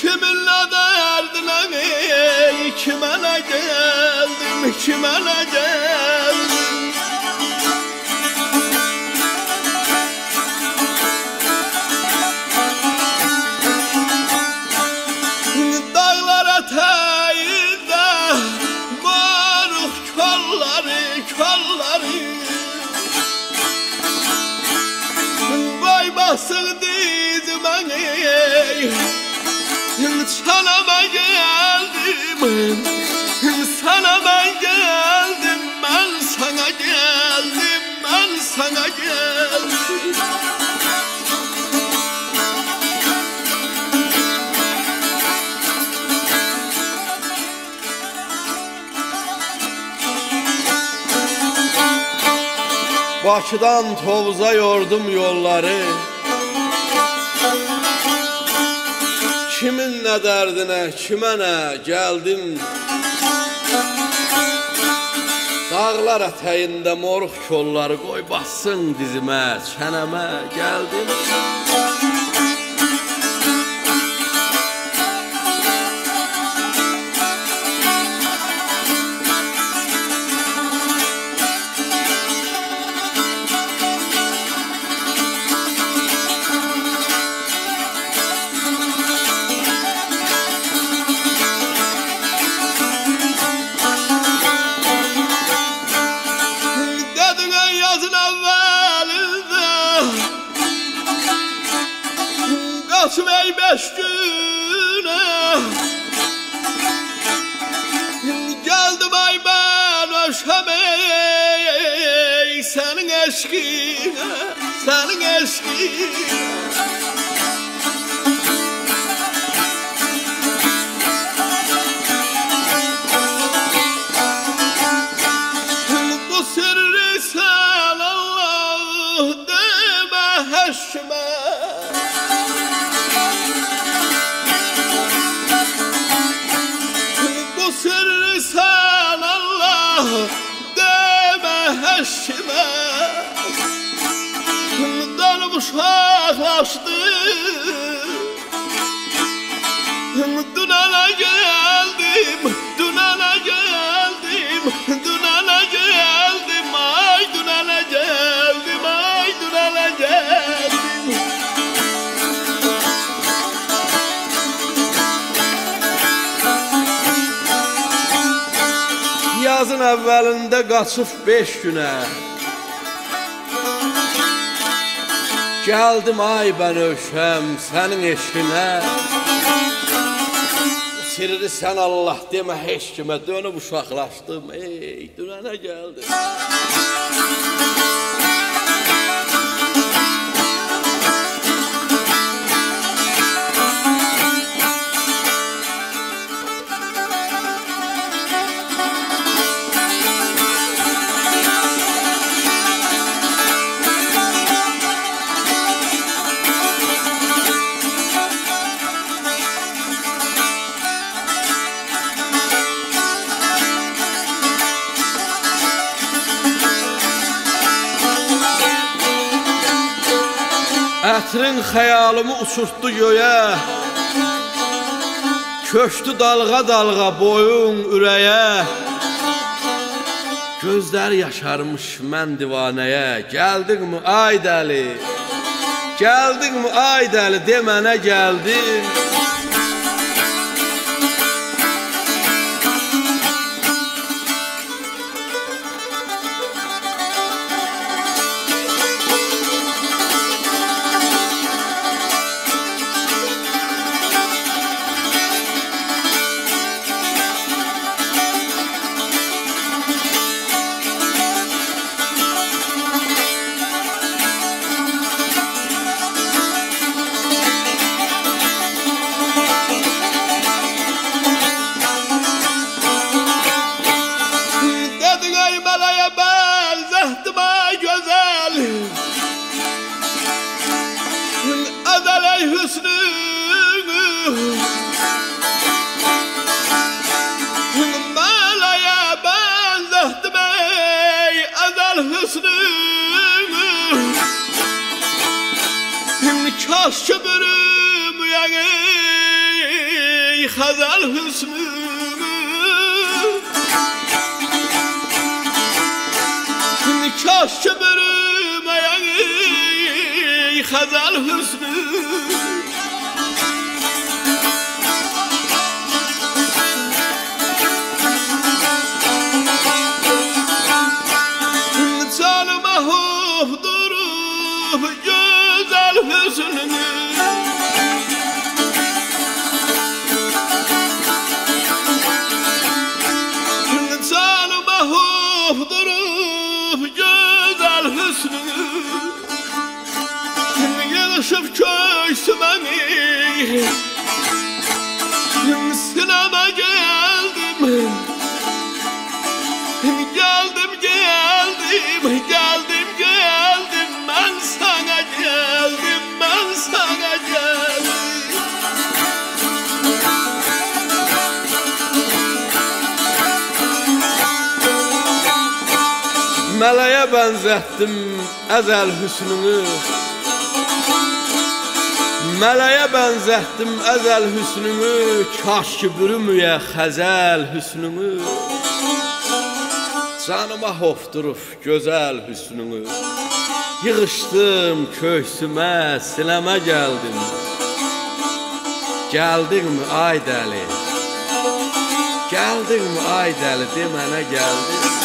Kiminlə dərdinəm, ey kimə nə gəldim, kimə nə gəldim kalları Vay basın Sana ben geldim. Sana ben geldim. Ben sana geldim. Ben sana geldim. Bakıdan Tovuz'a yordum yolları Kimin nə dərdinə, kimə nə gəldim? Dağlar ətəyində moruq kolları qoy bassın dizimə, çənəmə gəldim. Dedin Güne Geldim ay ben öşemey Senin eşkine, senin eşkine deme heşme Dönüp uşaklaştı əvvəlində qaçıb beş günə. Gəldim ay ben öşəm sənin eşinə Sirri sən Allah demə heç kimə Dönüb uşaqlaşdım. Ey dünənə gəldim Ətrin xəyalımı uçurtdu göyə. Köçdü dalğa dalğa boyun ürəyə. Gözlər yaşarmış mən divanəyə. Gəldinmi ay dəli? Gəldinmi ay dəli? Demənə gəldin Hüsnünü Meleğe benzettim ey edel hüsnünü Kaş kömürüm yani Hazal hüsnünü Kaş bürümeyen Hazal hüsnü gözünün Meleğe benzettim ezel hüsnünü Meleğe benzettim ezel hüsnümü Kaş ki bürümüye xəzəl hüsnümü. Canıma hofdurub gözəl hüsnümü. Yığışdım köksümə, sinəmə gəldim. Gəldinmi ay dəli? Gəldinmi ay dəli demənə gəldim